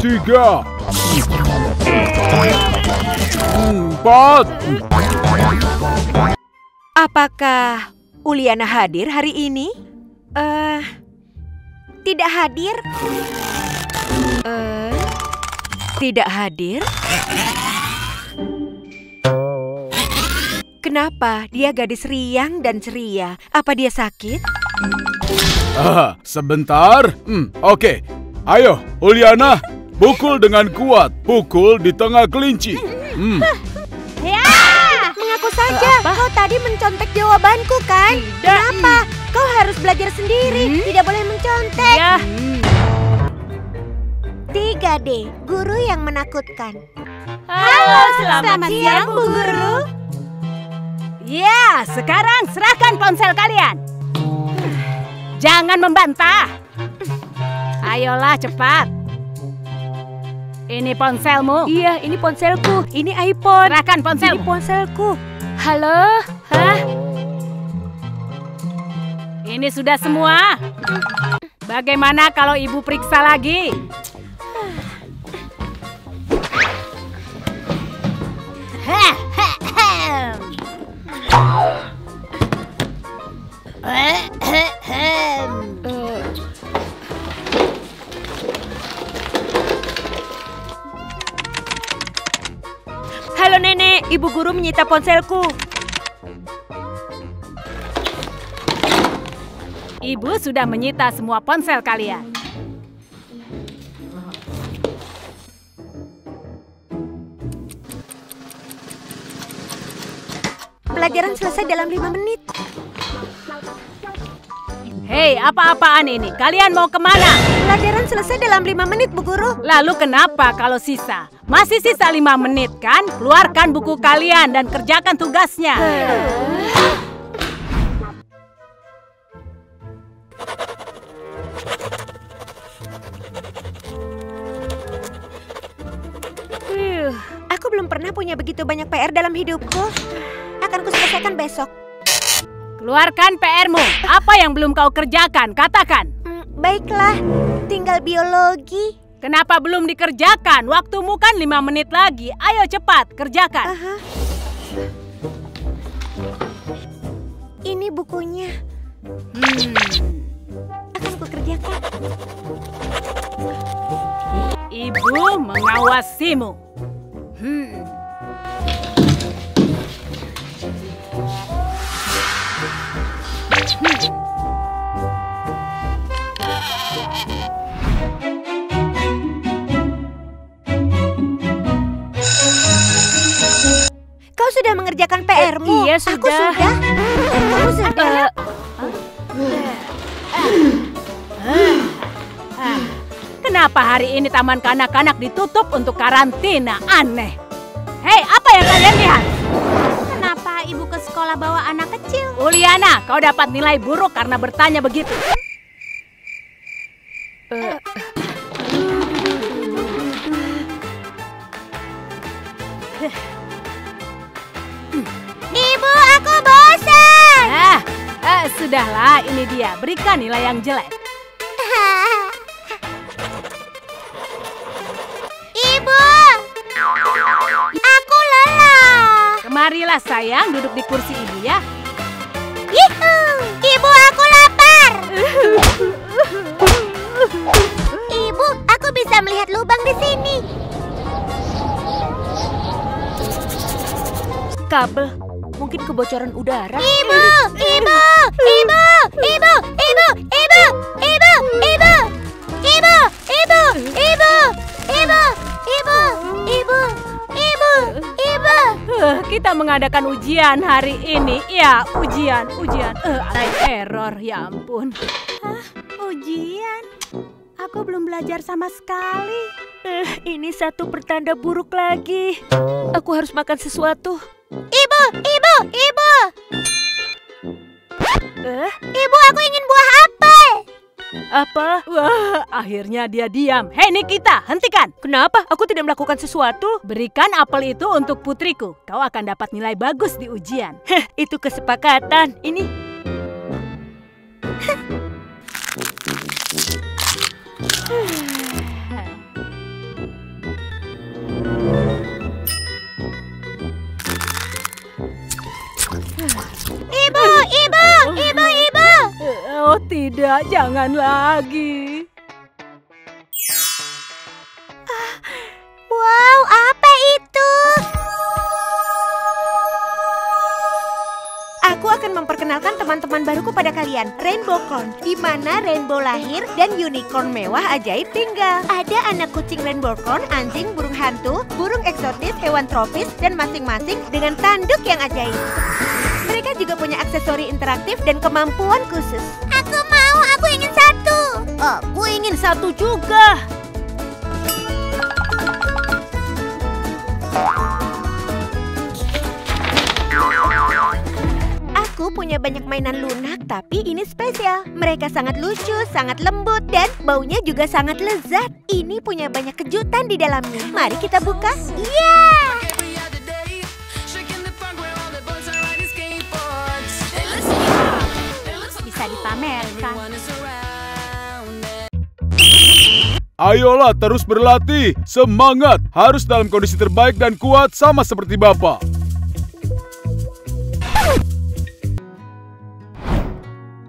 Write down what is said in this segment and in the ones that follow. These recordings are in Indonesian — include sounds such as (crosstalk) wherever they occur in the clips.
Tiga. Empat. Apakah Uliana hadir hari ini? Eh, tidak hadir. Eh, tidak hadir. Kenapa dia gadis riang dan ceria? Apa dia sakit? Ah, sebentar. Hmm, oke. Ayo, Uliana, pukul dengan kuat. Pukul di tengah kelinci. Hmm. Ya! Mengaku saja, kau tadi mencontek jawabanku kan? Kenapa? Kau harus belajar sendiri, tidak boleh mencontek. Ya. 3D, guru yang menakutkan. Halo, selamat, siang, Bu Guru. Ya, sekarang serahkan ponsel kalian. Jangan membantah. Ayolah cepat. Ini ponselmu. Iya, ini ponselku. Ini iPhone. Serahkan ponsel. Ini ponselku. Halo? Hah? Ini sudah semua. Bagaimana kalau ibu periksa lagi? (laughs) ibu guru menyita ponselku. Ibu sudah menyita semua ponsel kalian. Pelajaran selesai dalam lima menit. Hei, apa-apaan ini? Kalian mau ke mana? Pelajaran selesai dalam lima menit, Bu Guru. Lalu kenapa kalau sisa? Masih sisa lima menit kan? Keluarkan buku kalian dan kerjakan tugasnya. Huh, aku belum pernah punya begitu banyak PR dalam hidupku. Akan kuselesaikan besok. Keluarkan PR-mu. Apa yang belum kau kerjakan? Katakan. Hmm, baiklah, tinggal biologi. Kenapa belum dikerjakan? Waktumu kan lima menit lagi. Ayo cepat, kerjakan. Aha. Ini bukunya. Hmm. Akan kukerjakan. Ibu mengawasimu. Hmm. PR-mu? iya, Aku sudah. sudah. Kamu sudah. Kenapa hari ini taman kanak-kanak ditutup untuk karantina? Aneh. Hei, apa yang kalian lihat? Kenapa ibu ke sekolah bawa anak kecil? Uliana, kau dapat nilai buruk karena bertanya begitu. Ibu, sudahlah, ini dia. Berikan nilai yang jelek. Ibu, aku lelah. Kemarilah sayang, duduk di kursi ibu ya. Yuhu, ibu aku lapar. Ibu, aku bisa melihat lubang di sini. Kabel, mungkin kebocoran udara. Ibu, ibu, ibu, ibu, ibu, ibu, ibu, ibu, ibu, ibu, ibu, ibu, ibu, ibu, ibu, ibu. Kita mengadakan ujian hari ini. Ya, ujian, ujian. Eh, ada error, ya ampun. Ujian? Aku belum belajar sama sekali. Eh, ini satu pertanda buruk lagi. Aku harus makan sesuatu. Ibu, ibu, ibu. Eh, ibu, aku ingin buah apel. Apa? Wah, akhirnya dia diam. Hei Nikita, hentikan. Kenapa? Aku tidak melakukan sesuatu. Berikan apel itu untuk putriku. Kau akan dapat nilai bagus di ujian. Heh, itu kesepakatan. Ini Tidak, jangan lagi. Wow, apa itu? Aku akan memperkenalkan teman-teman baruku pada kalian, Rainbow Corn, di mana Rainbow lahir dan unicorn mewah ajaib tinggal. Ada anak kucing Rainbow Corn, anjing, burung hantu, burung eksotis, hewan tropis, dan masing-masing dengan tanduk yang ajaib. Mereka juga punya aksesori interaktif dan kemampuan khusus. Aku mau, aku ingin satu. Aku ingin satu juga. Aku punya banyak mainan lunak, tapi ini spesial. Mereka sangat lucu, sangat lembut, dan baunya juga sangat lezat. Ini punya banyak kejutan di dalamnya. Mari kita buka. Yeah! Around. Ayolah terus berlatih. Semangat. Harus dalam kondisi terbaik dan kuat sama seperti Bapak.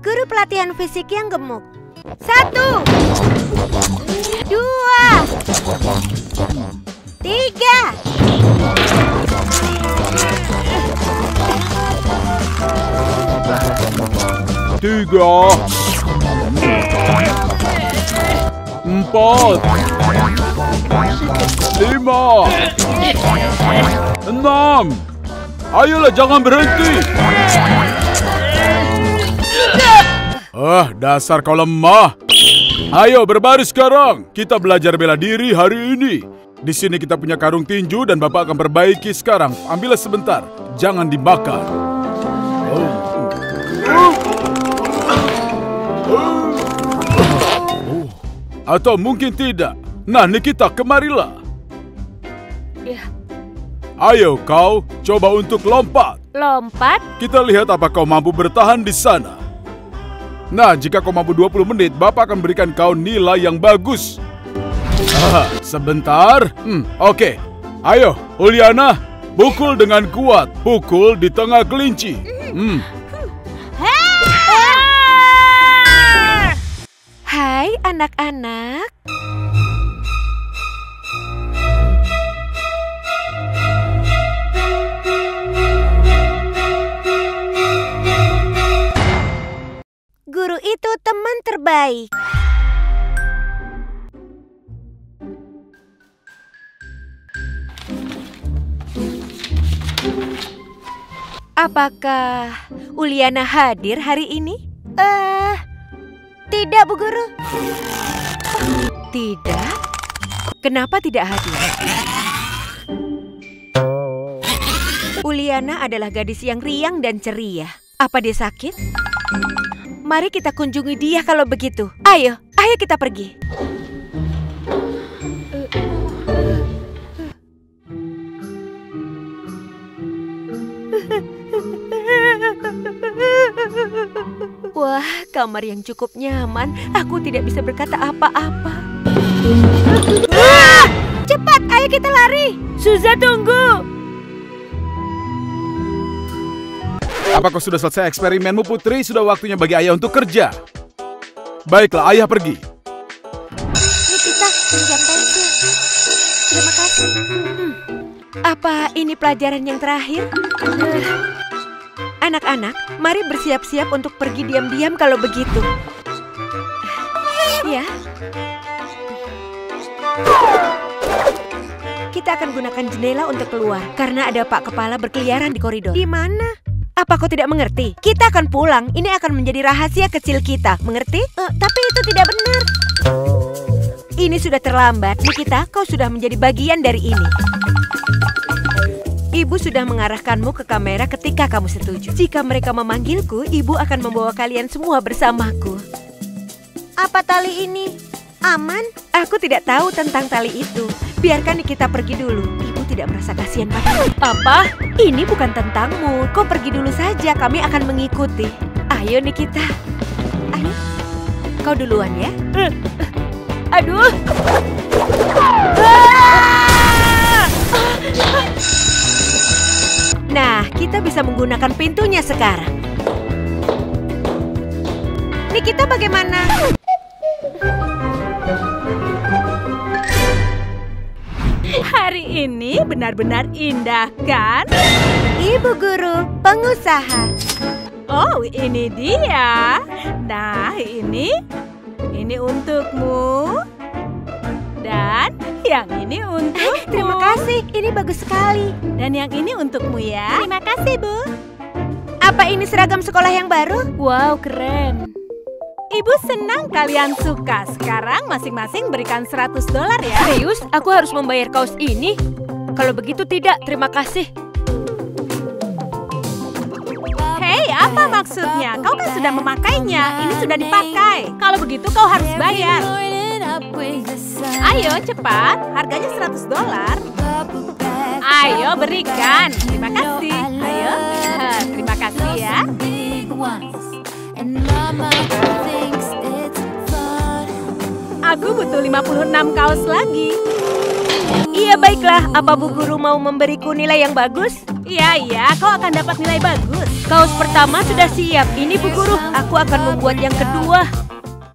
Guru pelatihan fisik yang gemuk. Satu. Dua. Tiga. Tiga. Empat. Lima. Enam. Ayolah jangan berhenti. Ah, dasar kau lemah. Ayo berbaris sekarang. Kita belajar bela diri hari ini. Di sini kita punya karung tinju dan Bapak akan perbaiki sekarang. Ambillah sebentar. Jangan dibakar. Atau mungkin tidak. Nah, Nikita, kemarilah. Ya. Ayo kau, coba untuk lompat. Lompat? Kita lihat apa kau mampu bertahan di sana. Nah, jika kau mampu 20 menit, Bapak akan berikan kau nilai yang bagus. Ah, sebentar. Hmm, oke. Ayo, Uliana, pukul dengan kuat. Pukul di tengah kelinci. Hmm, Hai anak-anak. Guru itu teman terbaik. Apakah Uliana hadir hari ini? Eh, tidak, Bu Guru. Tidak? Kenapa tidak hadir? Uliana adalah gadis yang riang dan ceria. Apa dia sakit? Mari kita kunjungi dia kalau begitu. Ayo, ayo kita pergi. (laughs) Wah, kamar yang cukup nyaman. Aku tidak bisa berkata apa-apa. Ah! Cepat, ayo kita lari. Suza tunggu. apa kau sudah selesai eksperimenmu, Putri? Sudah waktunya bagi ayah untuk kerja. Baiklah, ayah pergi. Nikita, pinjam pensil. Terima kasih. Hmm. Apa ini pelajaran yang terakhir? Eh, Anak-anak, mari bersiap-siap untuk pergi diam-diam kalau begitu. Ya. Kita akan gunakan jendela untuk keluar karena ada Pak Kepala berkeliaran di koridor. Di mana? Apa kau tidak mengerti? Kita akan pulang. Ini akan menjadi rahasia kecil kita. Mengerti? Eh, tapi itu tidak benar. Ini sudah terlambat. Nikita, kau sudah menjadi bagian dari ini. Ibu sudah mengarahkanmu ke kamera ketika kamu setuju. Jika mereka memanggilku, ibu akan membawa kalian semua bersamaku. Apa tali ini? Aman? Aku tidak tahu tentang tali itu. Biarkan Nikita pergi dulu. Ibu tidak merasa kasihan padamu. Apa? Ini bukan tentangmu. Kau pergi dulu saja, kami akan mengikuti. Ayo Nikita. Ayo. Kau duluan ya. Aduh. Nah, bisa menggunakan pintunya sekarang. Nikita bagaimana? Hari ini benar-benar indah kan? Ibu guru, pengusaha. Oh, ini dia. Nah, ini ini untukmu. Dan yang ini untuk Terima kasih, ini bagus sekali. Dan yang ini untukmu ya. Terima kasih, Bu. Apa ini seragam sekolah yang baru? Wow, keren. Ibu senang kalian suka. Sekarang masing-masing berikan 100 dolar ya. Serius, aku harus membayar kaos ini? Kalau begitu tidak, terima kasih. Hei, apa maksudnya? Kau kan sudah memakainya. Ini sudah dipakai. Kalau begitu kau harus bayar. Ayo cepat, harganya 100 dolar. Ayo berikan. Terima kasih. Ayo. (laughs) Terima kasih ya. Aku butuh 56 kaos lagi. Iya baiklah, apa Bu Guru mau memberiku nilai yang bagus? Iya, iya, kau akan dapat nilai bagus. Kaos pertama sudah siap, ini Bu Guru, aku akan membuat yang kedua.